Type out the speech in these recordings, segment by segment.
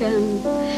Märchen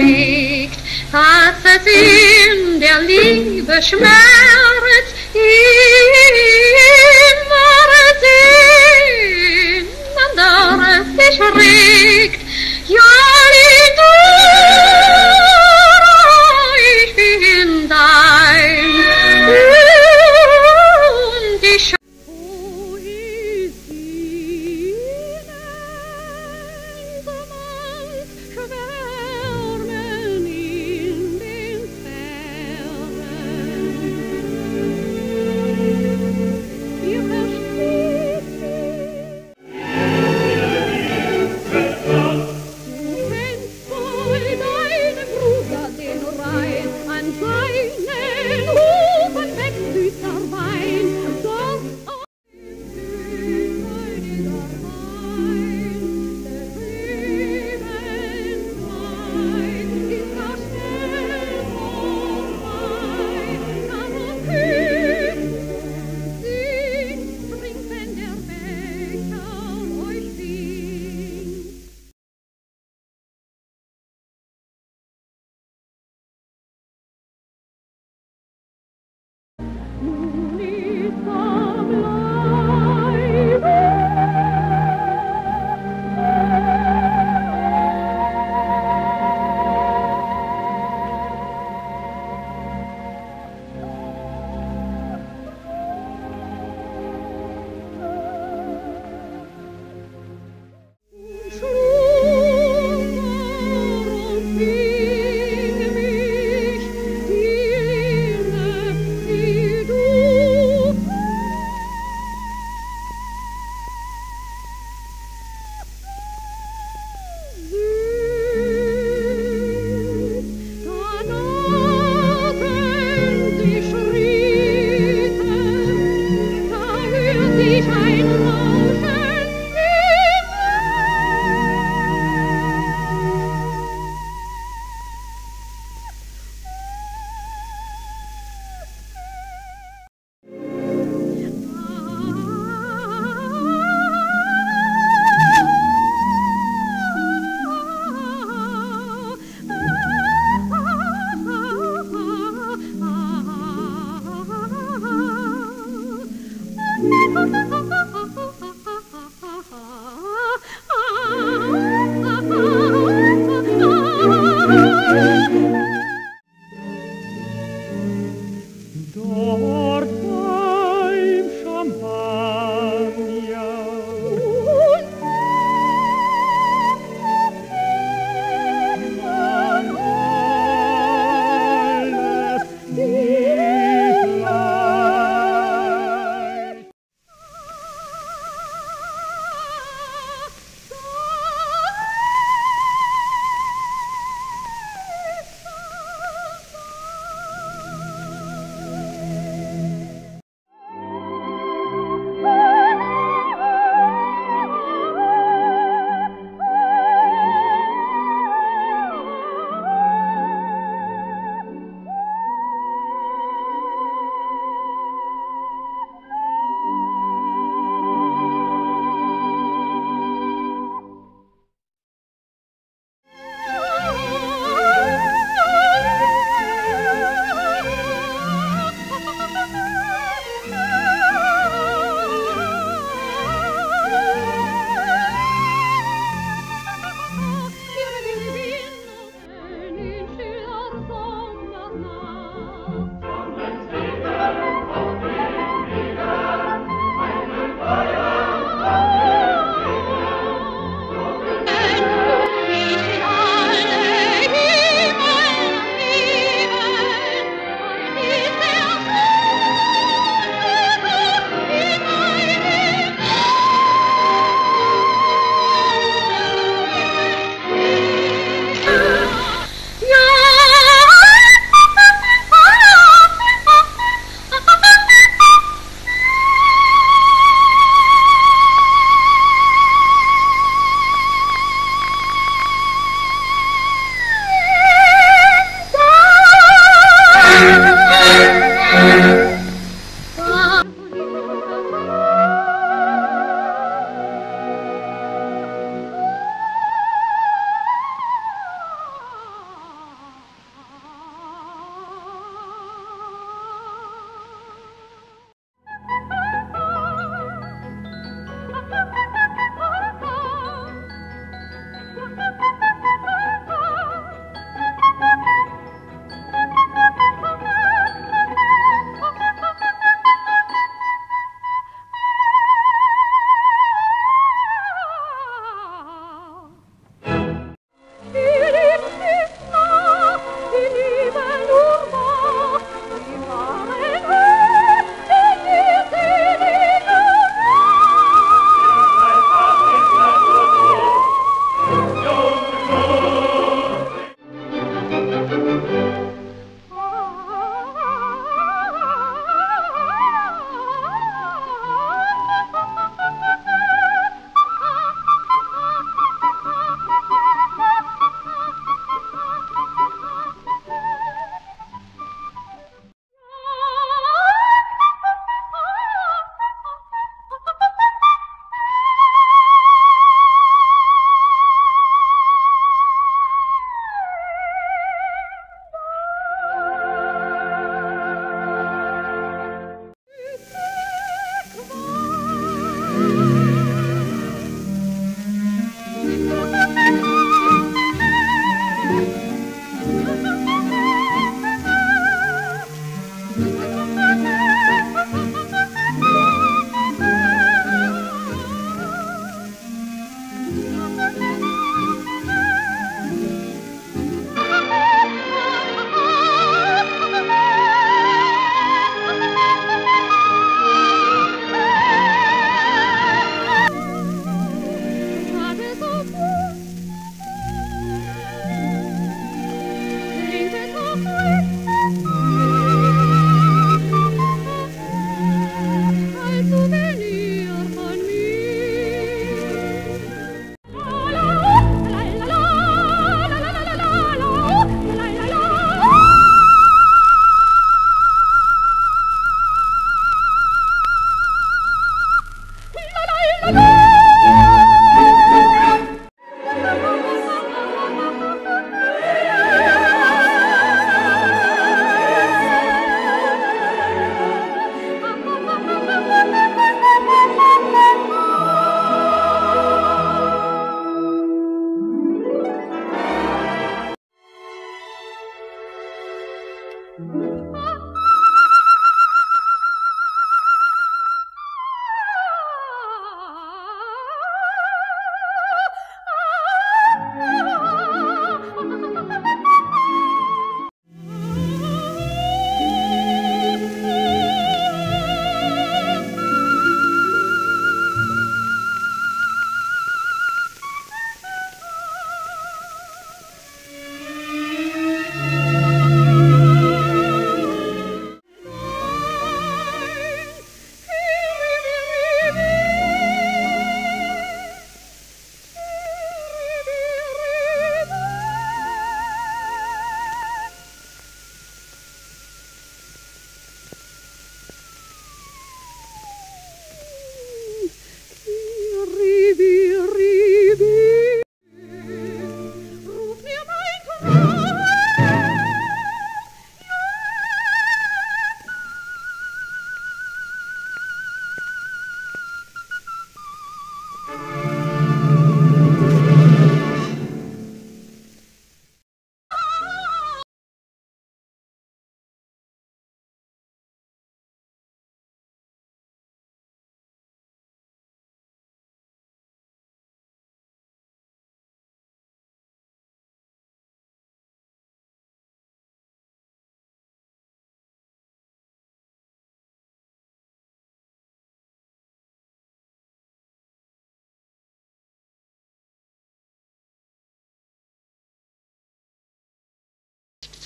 bewegt, dass es in der Liebe schmerzt,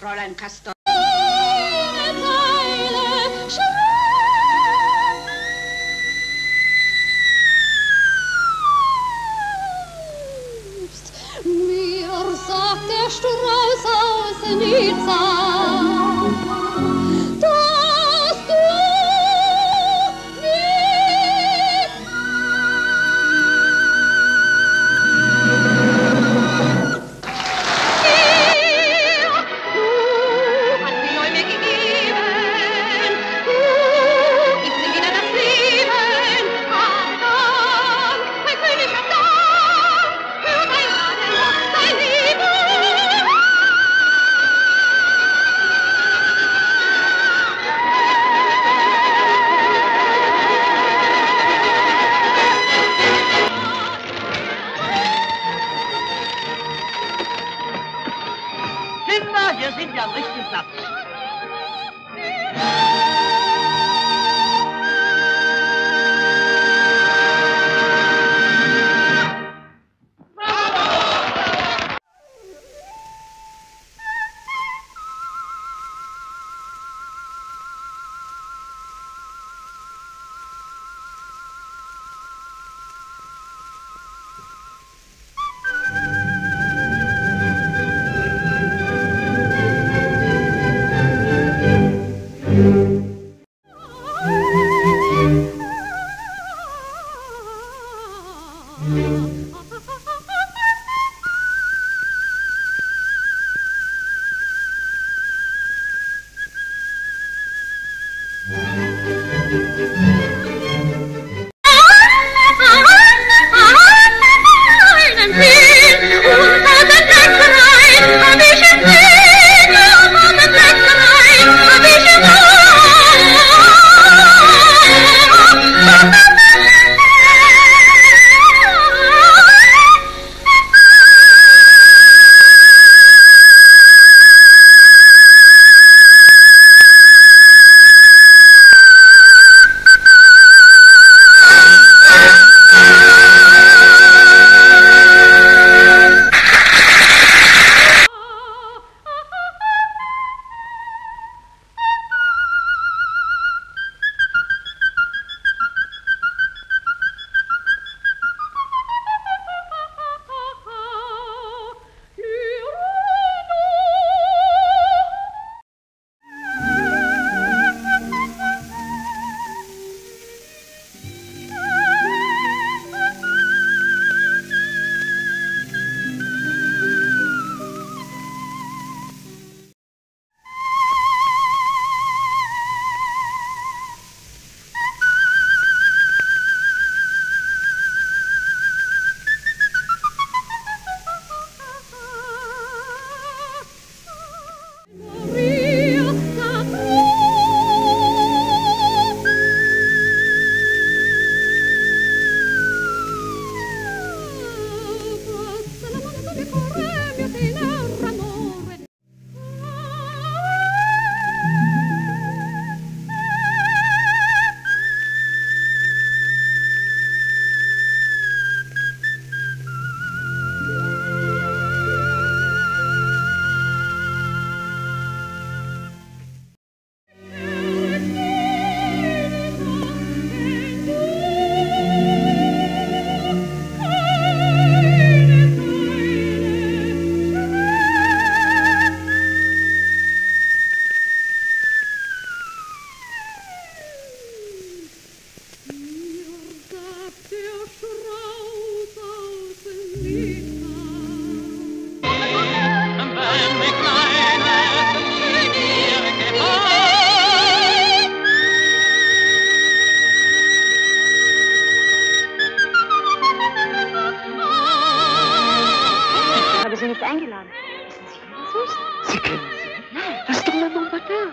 Fräulein Castor. eingeladen. Wissen Sie, wen das ist? Sie kennen sie? Nein. Das ist doch Patin?